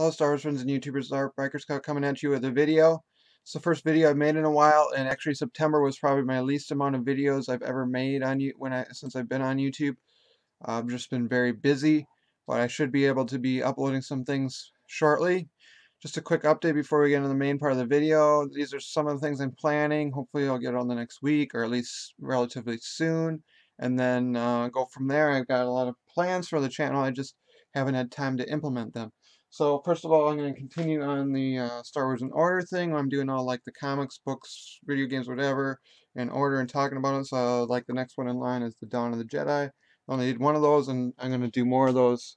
Hello Star Wars friends and YouTubers, RF Biker Scout coming at you with a video. It's the first video I've made in a while, and actually September was probably my least amount of videos I've ever made on you when I since I've been on YouTube. I've just been very busy, but I should be able to be uploading some things shortly. Just a quick update before we get into the main part of the video. These are some of the things I'm planning. Hopefully I'll get on the next week, or at least relatively soon, and then uh, go from there. I've got a lot of plans for the channel. I just haven't had time to implement them. So first of all, I'm going to continue on the uh, Star Wars in Order thing. I'm doing all like the comics, books, video games, whatever, in order and talking about it. So like the next one in line is the Dawn of the Jedi. I only did one of those, and I'm going to do more of those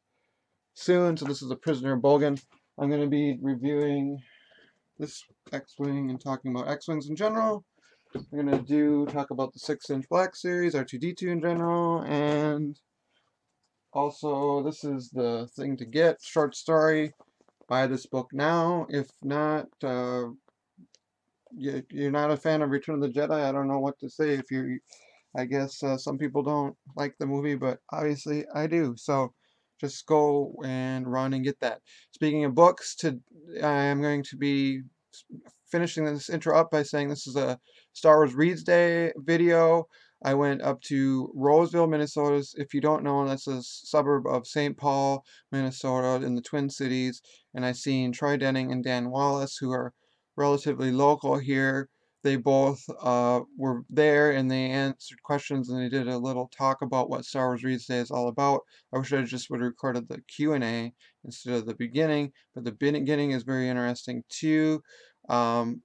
soon. So this is a Prisoner of Bogan. I'm going to be reviewing this X-Wing and talking about X-Wings in general. I'm going to do talk about the 6-inch Black Series, R2-D2 in general, and also, this is the thing to get, short story. Buy this book now. If not, uh, you, you're not a fan of Return of the Jedi, I don't know what to say. If you, I guess uh, some people don't like the movie, but obviously I do. So just go and run and get that. Speaking of books, to I am going to be finishing this intro up by saying this is a Star Wars Reads Day video. I went up to Roseville, Minnesota. If you don't know, that's a suburb of St. Paul, Minnesota, in the Twin Cities. And I seen Troy Denning and Dan Wallace, who are relatively local here. They both uh, were there and they answered questions and they did a little talk about what Star Wars Reads Day is all about. I wish I just would have recorded the Q&A instead of the beginning, but the beginning is very interesting too. Um,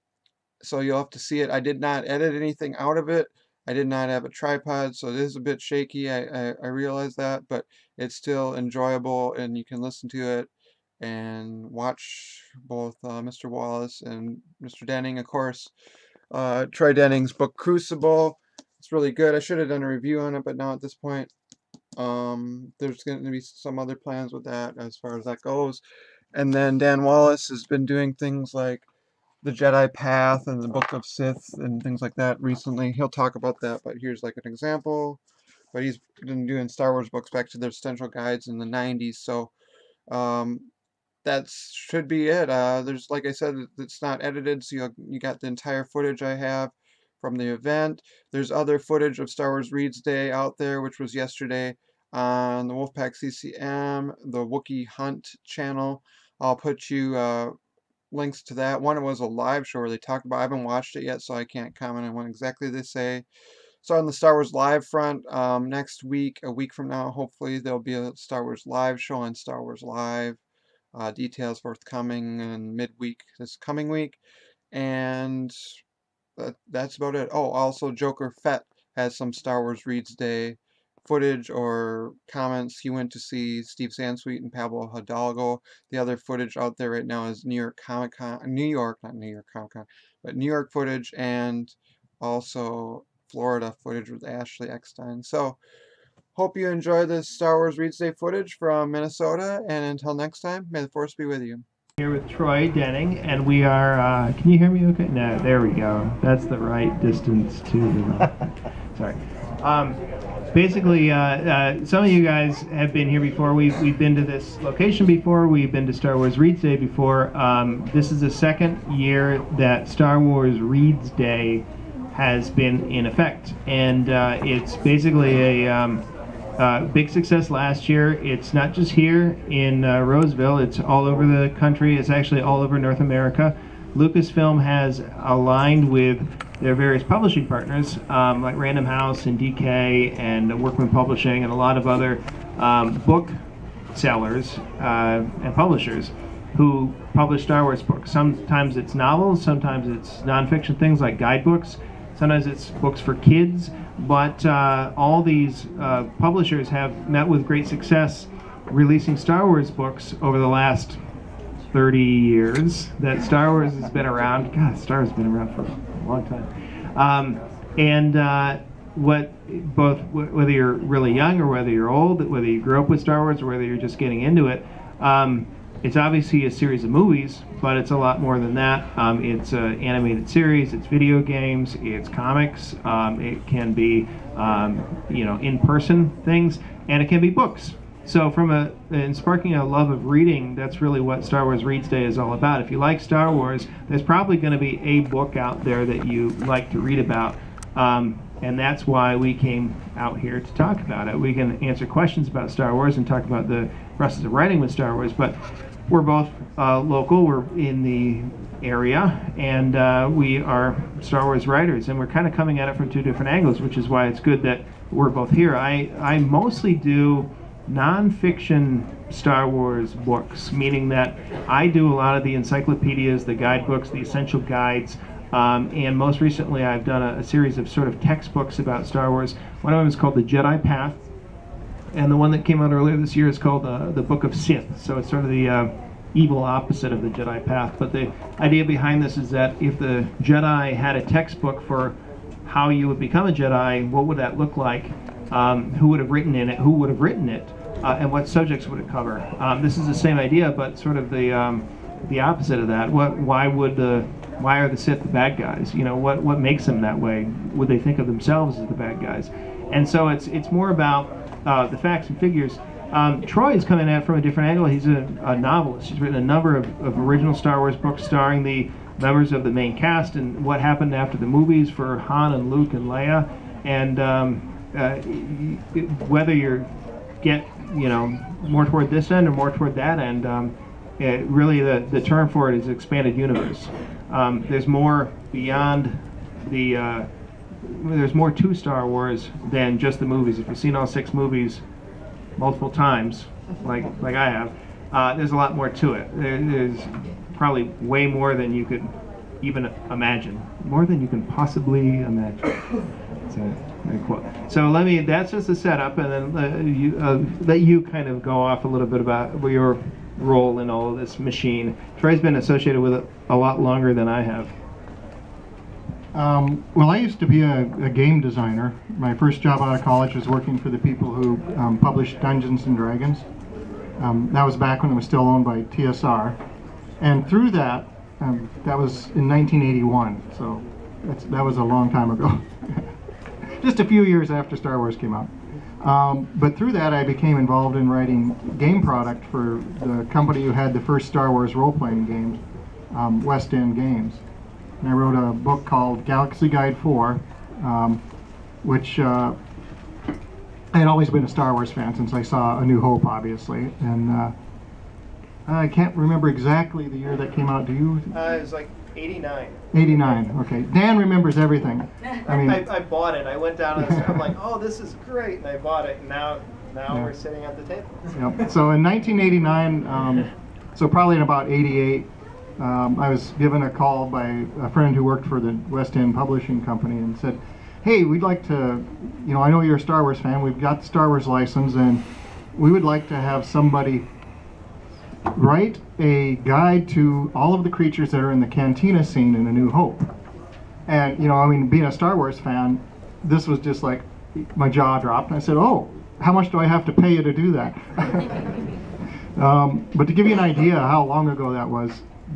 so you'll have to see it. I did not edit anything out of it. I did not have a tripod, so it is a bit shaky. I, I, I realize that, but it's still enjoyable, and you can listen to it and watch both uh, Mr. Wallace and Mr. Denning, of course. Uh, Troy Denning's book Crucible. It's really good. I should have done a review on it, but now at this point, um, there's going to be some other plans with that as far as that goes. And then Dan Wallace has been doing things like the Jedi Path and the Book of Sith and things like that recently. He'll talk about that, but here's like an example. But he's been doing Star Wars books back to the Essential Guides in the 90s, so um, that should be it. Uh, there's, like I said, it's not edited, so you you got the entire footage I have from the event. There's other footage of Star Wars Reads Day out there, which was yesterday on the Wolfpack CCM, the Wookiee Hunt channel. I'll put you uh, links to that. One was a live show where they talked about. I haven't watched it yet, so I can't comment on what exactly they say. So on the Star Wars Live front, um, next week, a week from now, hopefully there'll be a Star Wars Live show on Star Wars Live. Uh, details forthcoming in midweek this coming week, and that, that's about it. Oh, also Joker Fett has some Star Wars Reads Day footage or comments, he went to see Steve Sansweet and Pablo Hidalgo. The other footage out there right now is New York Comic Con, New York, not New York Comic Con, but New York footage and also Florida footage with Ashley Eckstein. So, hope you enjoy this Star Wars Reads Day footage from Minnesota, and until next time, may the Force be with you. Here with Troy Denning, and we are. Uh, can you hear me okay? No, there we go. That's the right distance to. The, sorry. Um, basically, uh, uh, some of you guys have been here before. We've, we've been to this location before. We've been to Star Wars Reads Day before. Um, this is the second year that Star Wars Reads Day has been in effect. And uh, it's basically a um, uh, big success last year. It's not just here in uh, Roseville, it's all over the country. It's actually all over North America. Lucasfilm has aligned with their various publishing partners um, like Random House and DK and Workman Publishing and a lot of other um, book sellers uh, and publishers who publish Star Wars books. Sometimes it's novels, sometimes it's nonfiction things like guidebooks, sometimes it's books for kids, but uh, all these uh, publishers have met with great success releasing Star Wars books over the last 30 years that Star Wars has been around. God, Star Wars has been around for long time. Um, and uh, what both whether you're really young or whether you're old, whether you grew up with Star Wars or whether you're just getting into it, um, it's obviously a series of movies, but it's a lot more than that. Um, it's an animated series, it's video games, it's comics, um, it can be um, you know in-person things, and it can be books. So from a and sparking a love of reading, that's really what Star Wars Reads Day is all about. If you like Star Wars, there's probably going to be a book out there that you like to read about. Um, and that's why we came out here to talk about it. We can answer questions about Star Wars and talk about the process of writing with Star Wars, but we're both uh, local, we're in the area, and uh, we are Star Wars writers, and we're kind of coming at it from two different angles, which is why it's good that we're both here. I, I mostly do nonfiction Star Wars books, meaning that I do a lot of the encyclopedias, the guidebooks, the essential guides, um, and most recently I've done a, a, series of sort of textbooks about Star Wars. One of them is called The Jedi Path, and the one that came out earlier this year is called uh, The Book of Sith. So it's sort of the uh, evil opposite of the Jedi Path. But the idea behind this is that if the Jedi had a textbook for how you would become a Jedi, what would that look like? Um, who would have written in it? Who would have written it? Uh, and what subjects would it cover? Um, this is the same idea, but sort of the um, the opposite of that. What? Why would the why are the Sith the bad guys? You know, what what makes them that way? Would they think of themselves as the bad guys? And so it's it's more about uh, the facts and figures. Um, Troy is coming at it from a different angle. He's a, a novelist. He's written a number of, of original Star Wars books starring the members of the main cast and what happened after the movies for Han and Luke and Leia. And um, uh, whether you're get you know more toward this end or more toward that end. Um, it, really, the, the term for it is expanded universe. Um, there's more beyond the. Uh, there's more to Star Wars than just the movies. If you've seen all six movies multiple times, like like I have, uh, there's a lot more to it. There, there's probably way more than you could even imagine, more than you can possibly imagine. So. So let me. That's just a setup, and then uh, you, uh, let you kind of go off a little bit about your role in all of this machine. Troy's been associated with it a lot longer than I have. Um, well, I used to be a, a, game designer. My first job out of college was working for the people who um, published Dungeons and Dragons. Um, that was back when it was still owned by TSR. And through that, um, that was in 1981, so that was a long time ago. just a few years after Star Wars came out. Um, but through that, I became involved in writing game product for the company who had the first Star Wars role-playing games, um, West End Games. And I wrote a book called Galaxy Guide 4, um, which uh, I had always been a Star Wars fan since I saw A New Hope, obviously. And uh, I can't remember exactly the year that came out. Do you? Uh, it was like 89. 89. Okay. Dan remembers everything. I mean, I, I bought it. I went down and I'm like, oh, this is great, and I bought it. And now, now yeah. we're sitting at the table. Yep. So in 1989, um, so probably in about 88, um, I was given a call by a friend who worked for the West End Publishing Company and said, "Hey, we'd like to, you know, I know you're a Star Wars fan. We've got the Star Wars license, and we would like to have somebody." Write a guide to all of the creatures that are in the cantina scene in A New Hope. And, you know, I mean, being a Star Wars fan, this was just like my jaw dropped. And I said, oh, how much do I have to pay you to do that? um, but to give you an idea how long ago that was,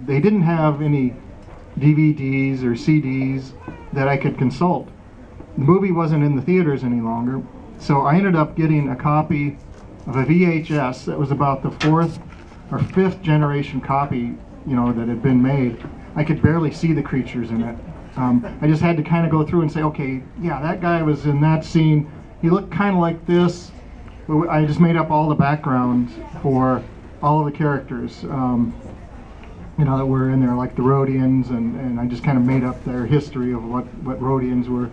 they didn't have any DVDs or CDs that I could consult. The movie wasn't in the theaters any longer, so I ended up getting a copy of a VHS that was about the fourth or fifth generation copy, you know, that had been made, I could barely see the creatures in it. Um, I just had to kind of go through and say, okay, yeah, that guy was in that scene. He looked kind of like this. I just made up all the background for all of the characters, um, you know, that were in there, like the Rodians, and, and I just kind of made up their history of what, what Rodians were.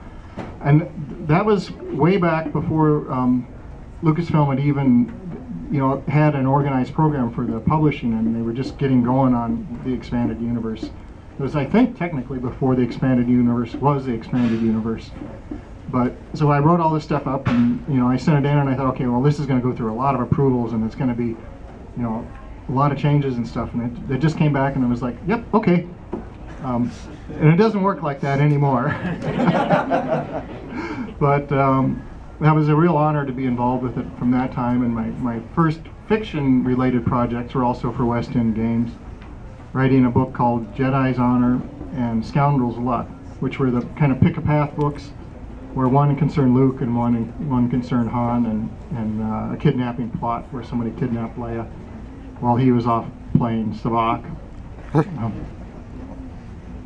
And that was way back before um, Lucasfilm had even you know, had an organized program for the publishing, and they were just getting going on the expanded universe. It was, I think, technically before the expanded universe was the expanded universe. But so I wrote all this stuff up, and you know, I sent it in, and I thought, okay, well, this is going to go through a lot of approvals, and it's going to be, you know, a lot of changes and stuff. And it, it just came back, and it was like, yep, okay. Um, and it doesn't work like that anymore. but um, that was a real honor to be involved with it from that time. And my, my first fiction related projects were also for West End Games, writing a book called Jedi's Honor and Scoundrel's Luck, which were the kind of pick a path books where one concerned Luke and one one concerned Han, and and uh, a kidnapping plot where somebody kidnapped Leia while he was off playing Sabacc. um,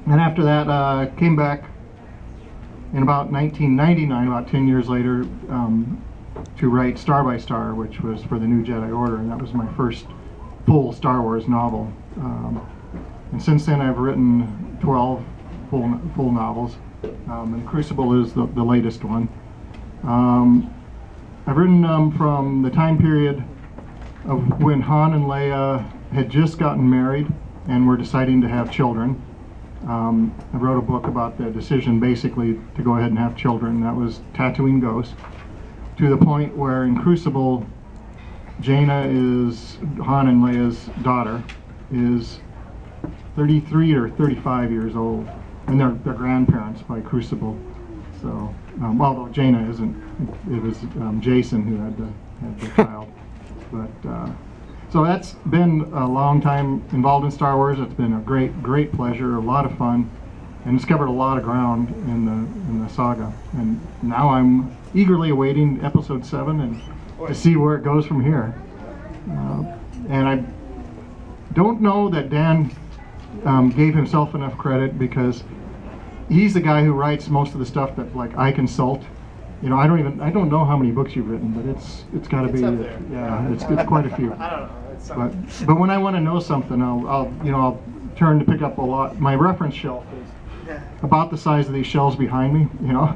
and after that, uh, came back in about 1999, about 10 years later, um, to write Star by Star, which was for the New Jedi Order, and that was my first full Star Wars novel. Um, and since then, I've written 12 full full novels, um, and Crucible is the, the latest one. Um, I've written them from the time period of when Han and Leia had just gotten married and were deciding to have children. Um, I wrote a book about the decision basically to go ahead and have children. That was Tatooine Ghost. To the point where in Crucible, Jaina is Han and Leia's daughter, is 33 or 35 years old, and they're, they're grandparents by Crucible. So, um, although Jaina isn't, it was um, Jacen who had the, had the child. But uh, so that's been a long time involved in Star Wars. It's been a great, great pleasure, a lot of fun, and it's covered a lot of ground in the in the saga. And now I'm eagerly awaiting Episode Seven and to see where it goes from here. Uh, and I don't know that Dan um, gave himself enough credit because he's the guy who writes most of the stuff that like I consult. You know, I don't even I don't know how many books you've written, but it's it's got to be yeah, it's it's quite a few. I don't know. It's But but when I want to know something, I'll I'll you know I'll turn to pick up a lot. My reference shelf is about the size of these shelves behind me, you know,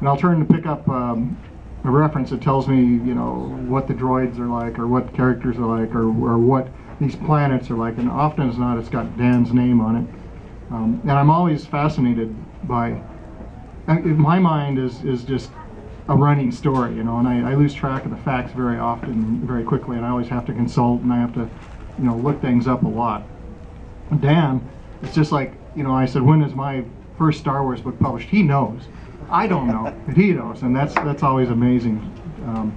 and I'll turn to pick up um, a reference that tells me you know what the droids are like, or what characters are like, or or what these planets are like. And often as not, it's got Dan's name on it. Um, and I'm always fascinated by. I- My mind is is just a running story, you know, and I, I lose track of the facts very often, very quickly, and I always have to consult and I have to, you know, look things up a lot. Dan, it's just like, you know, I said, when is my first Star Wars book published? He knows. I don't know, but he knows, and that's that's always amazing. Um,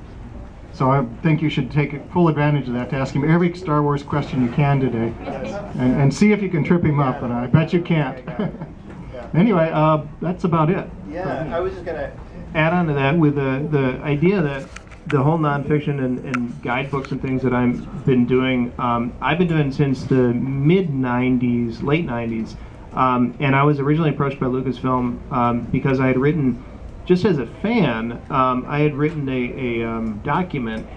so I think you should take full advantage of that to ask him every Star Wars question you can today, and, and see if you can trip him up, and I bet you can't. anyway, uh, that's about it. Yeah, I was just gonna add on to that with the the idea that the whole nonfiction and, and guidebooks and things that I've been doing, um, I've been doing since the mid '90s, late '90s, um, and I was originally approached by Lucasfilm um, because I had written, just as a fan, um, I had written a, a um, document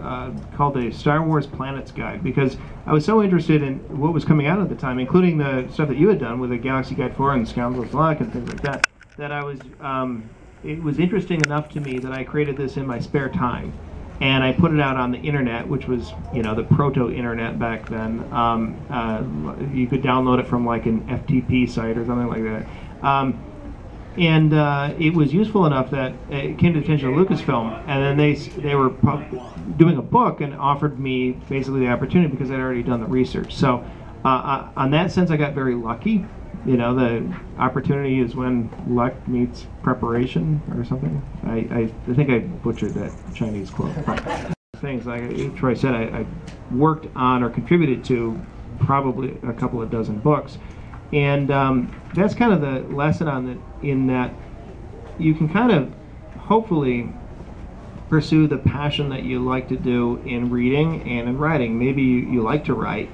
uh, called a Star Wars Planets Guide because I was so interested in what was coming out at the time, including the stuff that you had done with the Galaxy Guide 4 and Scoundrels Luck and things like that, that I was, um, it was interesting enough to me that I created this in my spare time. And I put it out on the internet, which was, you know, the proto-internet back then. Um, uh, you could download it from like an FTP site or something like that. Um, and uh, it was useful enough that it came to the attention of Lucasfilm, and then they they were doing a book and offered me basically the opportunity because I'd already done the research. So, uh, uh, on that sense, I got very lucky. You know, the opportunity is when luck meets preparation, or something. I I, I think I butchered that Chinese quote. Things like Troy said, I, I worked on or contributed to probably a couple of dozen books and um, that's kind of the lesson on that in that you can kind of hopefully pursue the passion that you like to do in reading and in writing maybe you, you like to write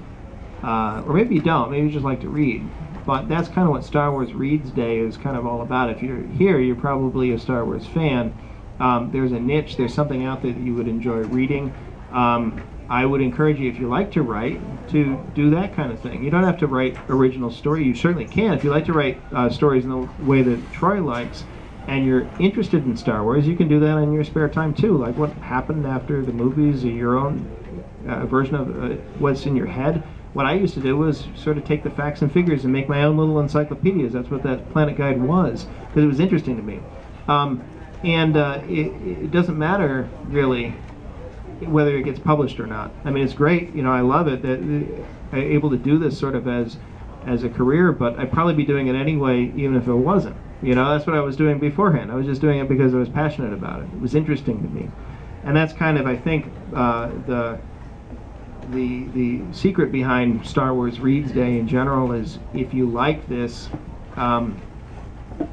uh, or maybe you don't maybe you just like to read but that's kind of what star wars reads day is kind of all about if you're here you're probably a star wars fan um, there's a niche there's something out there that you would enjoy reading um, I would encourage you, if you like to write, to do that kind of thing. You don't have to write original story. You certainly can. If you like to write uh, stories in the way that Troy likes, and you're interested in Star Wars, you can do that in your spare time too. Like what happened after the movies, your own uh, version of uh, what's in your head. What I used to do was sort of take the facts and figures and make my own little encyclopedias. That's what that Planet Guide was, because it was interesting to me. Um, and uh, it, it doesn't matter really whether it gets published or not. I mean, it's great. You know, I love it that uh, I'm able to do this sort of as as a career, but I'd probably be doing it anyway, even if it wasn't. You know, that's what I was doing beforehand. I was just doing it because I was passionate about it. It was interesting to me, and that's kind of, I think, uh, the the the secret behind Star Wars Reads Day in general is if you like this. Um,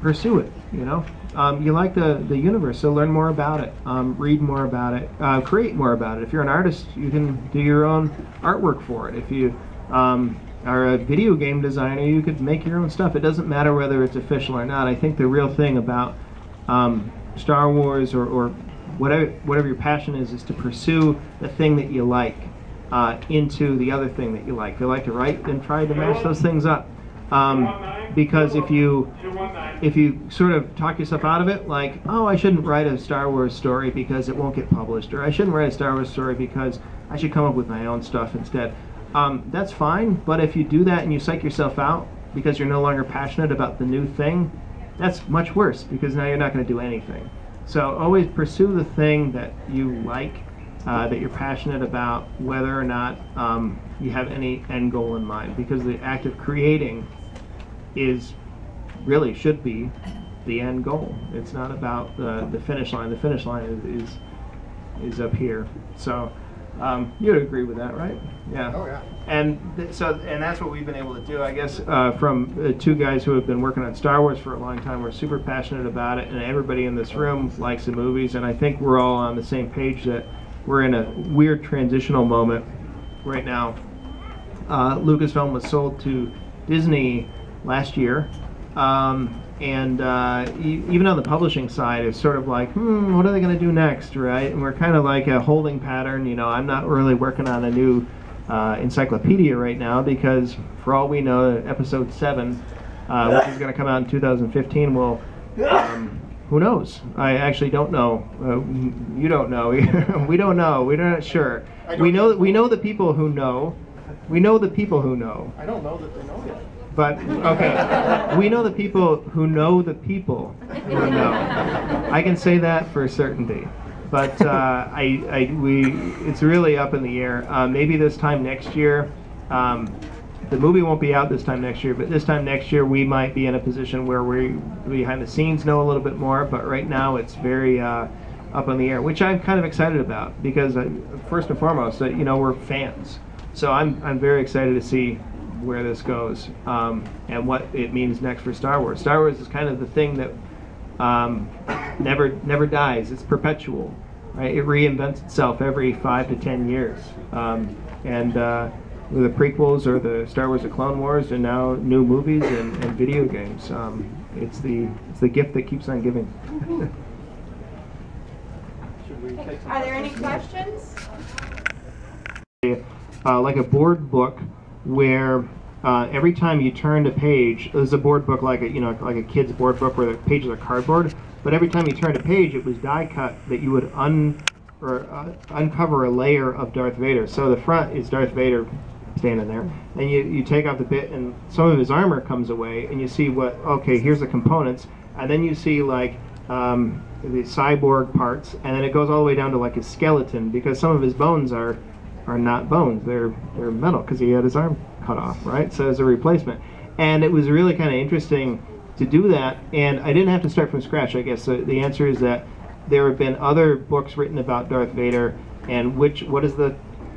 pursue it. You know, um, you like the the universe, so learn more about it, um, read more about it, uh, create more about it. If you're an artist, you can do your own artwork for it. If you um, are a video game designer, you could make your own stuff. It doesn't matter whether it's official or not. I think the real thing about um, Star Wars or, or whatever whatever your passion is is to pursue the thing that you like uh, into the other thing that you like. If you like to write, then try to match those things up. Um, because if you if you sort of talk yourself out of it, like, oh, I shouldn't write a Star Wars story because it won't get published, or I shouldn't write a Star Wars story because I should come up with my own stuff instead. Um, that's fine, but if you do that and you psych yourself out because you're no longer passionate about the new thing, that's much worse because now you're not going to do anything. So always pursue the thing that you like, uh, that you're passionate about, whether or not um, you have any end goal in mind, because the act of creating is really should be the end goal. It's not about the, the finish line. The finish line is is, is up here. So um, you'd agree with that, right? Yeah. Oh, yeah. And th- so and that's what we've been able to do, I guess, uh, from uh, two guys who have been working on Star Wars for a long time. We're super passionate about it, and everybody in this room likes the movies. And I think we're all on the same page that we're in a weird transitional moment right now. Uh, Lucasfilm was sold to Disney last year. Um, and uh, even on the publishing side, it's sort of like, hmm, what are they going to do next, right? And we're kind of like a holding pattern. You know, I'm not really working on a new uh, encyclopedia right now because, for all we know, episode seven, uh, which is going to come out in 2015, will. Um, who knows? I actually don't know. Uh, you don't know. we don't know. We're not sure. We know. We know the people who know. We know the people who know. I don't know that they know yet. But okay, we know the people who know the people who know. I can say that for certainty. But uh, I, I, we, it's really up in the air. Uh, maybe this time next year, um, the movie won't be out this time next year. But this time next year, we might be in a position where we behind the scenes know a little bit more. But right now, it's very uh, up in the air, which I'm kind of excited about because uh, first and foremost, you know, we're fans. So I'm, I'm very excited to see where this goes um, and what it means next for Star Wars. Star Wars is kind of the thing that um, never never dies. It's perpetual, right? It reinvents itself every five to ten years. Um, and uh, the prequels or the Star Wars: The Clone Wars, and now new movies and, and video games, um, it's the it's the gift that keeps on giving. Are there any questions? uh, like a board book where uh, every time you turned a page, there's a board book like a you know like a kid's board book where the pages are cardboard. But every time you turned a page, it was die cut that you would un or uh, uncover a layer of Darth Vader. So the front is Darth Vader standing there, and you you take off the bit, and some of his armor comes away, and you see what okay here's the components, and then you see like. Um, the cyborg parts, and then it goes all the way down to like his skeleton because some of his bones are are not bones; they're they're metal because he had his arm cut off, right? So as a replacement, and it was really kind of interesting to do that. And I didn't have to start from scratch. I guess so the answer is that there have been other books written about Darth Vader, and which what does the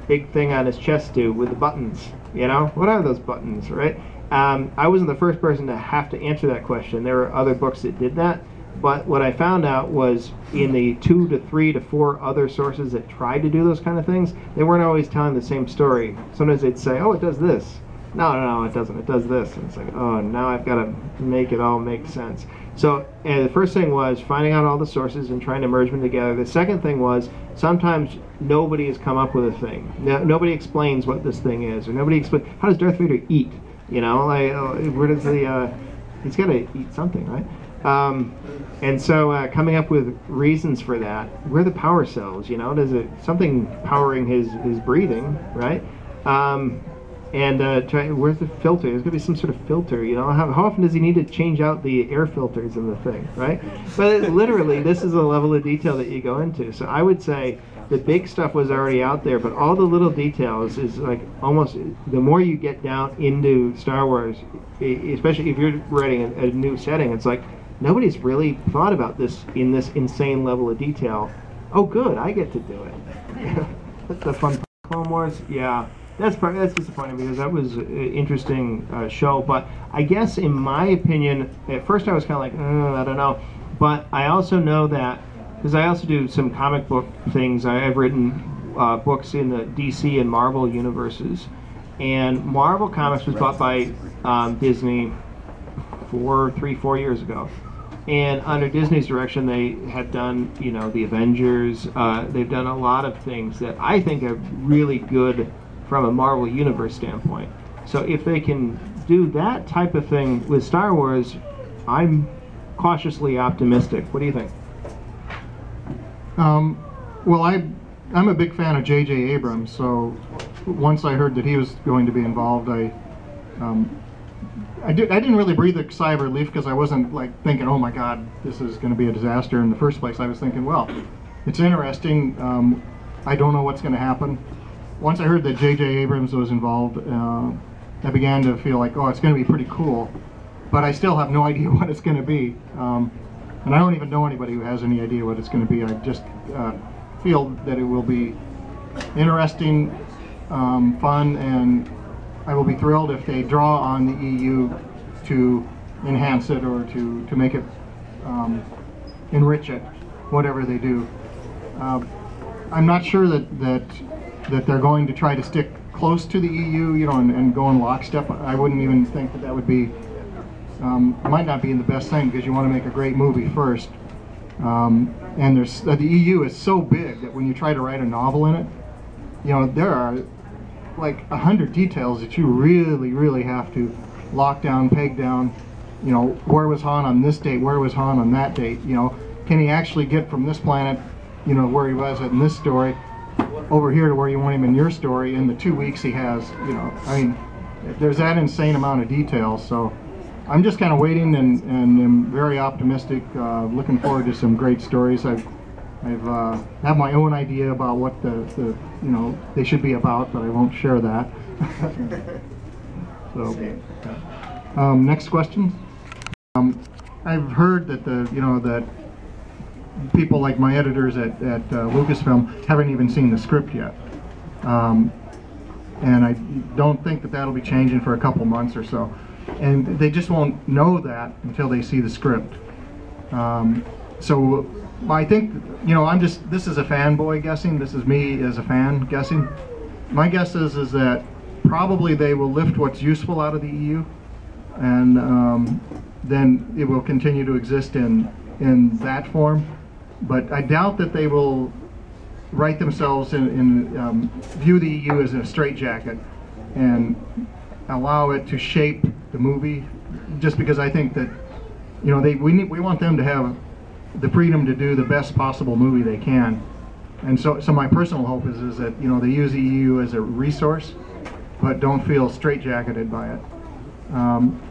big thing on his chest do with the buttons? You know, what are those buttons, right? Um, I wasn't the first person to have to answer that question. There were other books that did that. But what I found out was in the two to three to four other sources that tried to do those kind of things, they weren't always telling the same story. Sometimes they'd say, "Oh, it does this." No, no, no, it doesn't. It does this. And it's like, oh, now I've got to make it all make sense. So the first thing was finding out all the sources and trying to merge them together. The second thing was sometimes nobody has come up with a thing. No, nobody explains what this thing is, or nobody explains how does Darth Vader eat. You know, like uh, where does the uh, he's got to eat something, right? Um, and so uh, coming up with reasons for that. Where the power cells? You know, does it something powering his his breathing, right? Um, and uh, try, where's the filter? There's gonna be some sort of filter. You know, how, how often does he need to change out the air filters in the thing, right? But literally, this is the level of detail that you go into. So I would say the big stuff was already out there, but all the little details is like almost the more you get down into Star Wars, especially if you're writing a, a new setting, it's like nobody's really thought about this in this insane level of detail. Oh, good, I get to do it. That's the fun. Clone Wars, yeah. that's that's disappointing because that was an interesting uh, show. But I guess, in my opinion, at first I was kind of like, uh, I don't know. But I also know that because I also do some comic book things. I, I've written uh, books in the DC and Marvel universes, and Marvel Comics was bought by um, Disney four, three, four years ago. And under Disney's direction, they had done, you know, the Avengers. Uh, they've done a lot of things that I think are really good from a Marvel Universe standpoint. So if they can do that type of thing with Star Wars, I'm cautiously optimistic. What do you think? Um, well, I, I'm a big fan of J.J. Abrams, so once I heard that he was going to be involved, I, um, I, did, I didn't really breathe a sigh of relief because I wasn't like thinking, oh my God, this is going to be a disaster in the first place. I was thinking, well, it's interesting. Um, I don't know what's going to happen. Once I heard that J.J. Abrams was involved, uh, I began to feel like, oh, it's going to be pretty cool. But I still have no idea what it's going to be. Um, and I don't even know anybody who has any idea what it's going to be. I just uh, feel that it will be interesting, um, fun, and I will be thrilled if they draw on the EU to enhance it or to, to make it um, enrich it, whatever they do. Uh, I'm not sure that, that that they're going to try to stick close to the EU, you know, and, and go in lockstep. I wouldn't even think that that would be um, might not be the best thing because you want to make a great movie first. Um, and there's uh, the EU is so big that when you try to write a novel in it, you know there are like a hundred details that you really, really have to lock down, peg down. You know, where was Han on this date? Where was Han on that date? You know, can he actually get from this planet, you know, where he was in this story, over here to where you want him in your story in the two weeks he has? You know, I mean, there's that insane amount of detail. So I'm just kind of waiting and, and am very optimistic, uh, looking forward to some great stories. I've, I've uh, have my own idea about what the, the, you know, they should be about, but I won't share that. so, um, next question. Um, I've heard that the, you know, that people like my editors at, at uh, Lucasfilm haven't even seen the script yet. Um, and I don't think that that'll be changing for a couple months or so and they just won't know that until they see the script. Um, so I think, you know, I'm just, this is a fanboy guessing, this is me as a fan guessing. My guess is, is that probably they will lift what's useful out of the EU and um, then it will continue to exist in, in that form. But I doubt that they will write themselves in, in um, view the EU as a straitjacket and allow it to shape the movie, just because I think that, you know, they we need, we want them to have the freedom to do the best possible movie they can. And so, so my personal hope is, is that, you know, they use the EU as a resource, but don't feel straitjacketed by it. Um,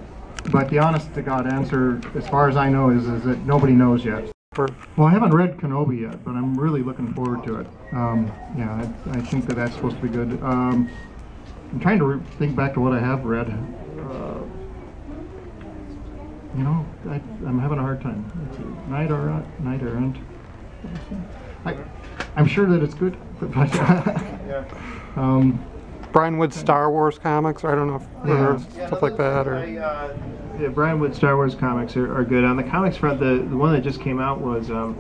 but the honest to God answer, as far as I know, is, is that nobody knows yet. Well, I haven't read Kenobi yet, but I'm really looking forward to it. Um, yeah, I, I, think that that's supposed to be good. Um, I'm trying to think back to what I have read. Uh, you know, I, am having a hard time. Let's see. Knight or Knight Errant. I, I'm sure that it's good, but, but yeah. um, Brian Wood Star Wars comics, or I don't know if yeah. stuff like that, or uh, yeah, Brian Wood Star Wars comics are, are good. On the comics front, the, the one that just came out was um,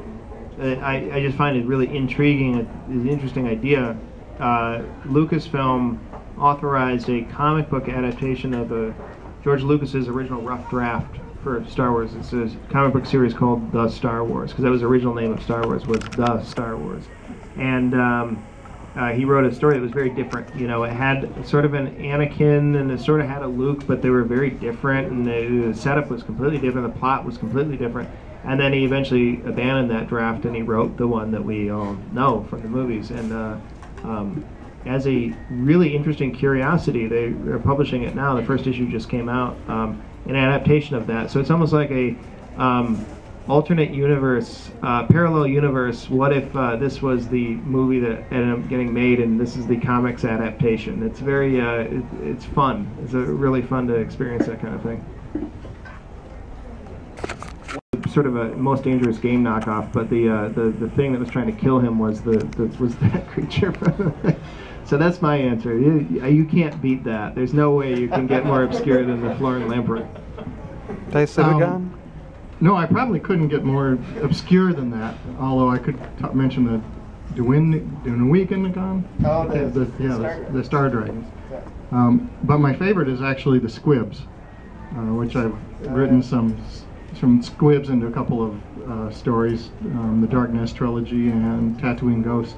I, I just find it really intriguing, an interesting idea. Uh, Lucasfilm authorized a comic book adaptation of the George Lucas's original rough draft for Star Wars. It's a comic book series called The Star Wars because that was the original name of Star Wars was The Star Wars, and um, uh, he wrote a story that was very different. You know, it had sort of an Anakin and it sort of had a Luke, but they were very different, and the, the setup was completely different. The plot was completely different. And then he eventually abandoned that draft and he wrote the one that we all know from the movies. And uh, um, as a really interesting curiosity. They are publishing it now. The first issue just came out, um, an adaptation of that. So it's almost like a um, alternate universe, uh, parallel universe. What if uh, this was the movie that ended up getting made, and this is the comics adaptation? It's very, uh, it, it's fun. It's a really fun to experience that kind of thing. Sort of a most dangerous game knockoff, but the uh, the the thing that was trying to kill him was the, the was that creature So that's my answer. You, you can't beat that. There's no way you can get more obscure than the Florn Lamproid. Um, No, I probably couldn't get more obscure than that. Although I could t- mention the Dwin, Duinuogwuin. Oh, the- the, the yeah, Star the, the Star Dragons. Yeah. Um, but my favorite is actually the Squibs, uh, which I've written some some squibs into a couple of uh, stories, um, the Dark Nest trilogy and Tatooine Ghost.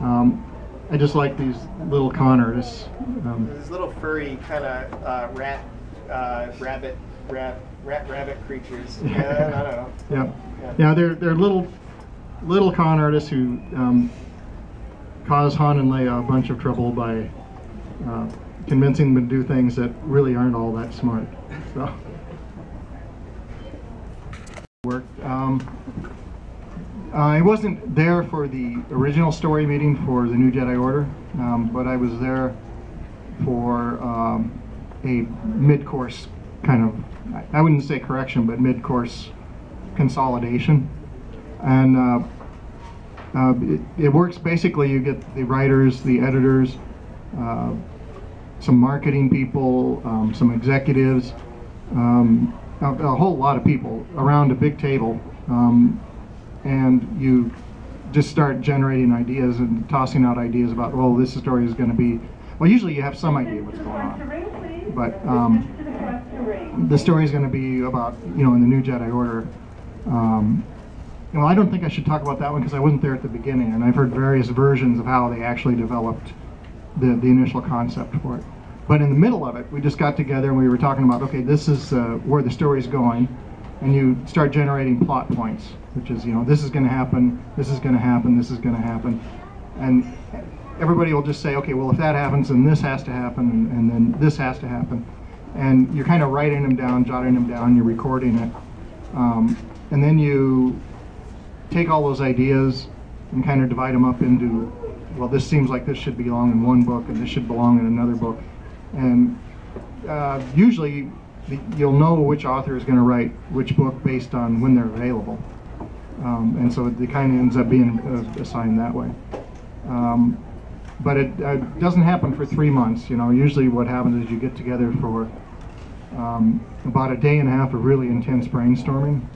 Um, I just like these little con artists. Um, These little furry kind of uh, rat, uh, rabbit, rat, rat, rabbit creatures. Yeah, I don't know. Yeah, Yeah. yeah, they're they're little little con artists who um, cause Han and Leia a bunch of trouble by uh, convincing them to do things that really aren't all that smart. So worked. Um, I wasn't there for the original story meeting for the New Jedi Order, um, but I was there for um, a mid-course kind of, I- wouldn't say correction, but mid-course consolidation. And uh, uh, it, it works basically, you get the writers, the editors, uh, some marketing people, um, some executives, um, a, a whole lot of people around a big table. Um, and you just start generating ideas and tossing out ideas about, well, this story is going to be, well, usually you have some idea what's going on. But um, the story is going to be about, you know, in the New Jedi Order. Um, well, I don't think I should talk about that one because I wasn't there at the beginning, and I've heard various versions of how they actually developed the, the initial concept for it. But in the middle of it, we just got together and we were talking about, okay, this is uh, where the story is going, and you start generating plot points, which is, you know, this is going to happen, this is going to happen, this is going to happen, and everybody will just say, okay, well, if that happens, then this has to happen, and, and then this has to happen, and you're kind of writing them down, jotting them down, you're recording it, um, and then you take all those ideas and kind of divide them up into, well, this seems like this should belong in one book and this should belong in another book. And uh, usually you'll know which author is going to write which book based on when they're available. Um, and so it kind of ends up being assigned that way. Um, but it uh, doesn't happen for three months. You know, usually what happens is you get together for um, about a day and a half of really intense brainstorming.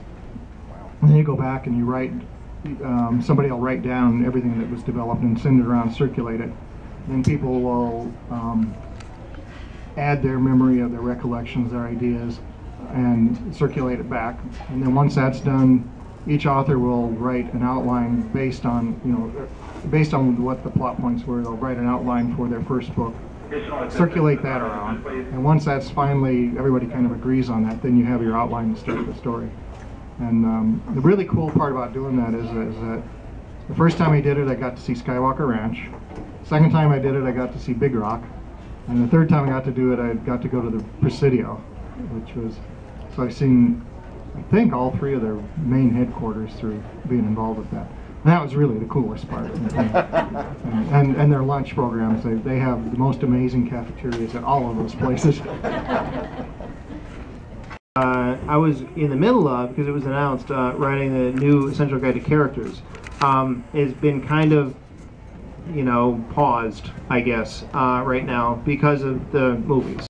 And then you go back and you write, um, somebody will write down everything that was developed and send it around, circulate it. Then people will um, add their memory of their recollections, their ideas, and circulate it back. And then once that's done, each author will write an outline based on, you know, based on what the plot points were. They'll write an outline for their first book, circulate that around. And once that's finally, everybody kind of agrees on that, then you have your outline to start the story. And um, the really cool part about doing that is, is that the first time I did it, I got to see Skywalker Ranch. Second time I did it, I got to see Big Rock. And the third time I got to do it, I got to go to the Presidio, which was, so I've seen, I think, all three of their main headquarters through being involved with that. And that was really the coolest part. and, and, and their lunch programs, they, they have the most amazing cafeterias at all of those places. uh, I was in the middle of, because it was announced, uh, writing the new Essential Guide to Characters. Um, it's been kind of, you know, paused, I guess, uh, right now because of the movies.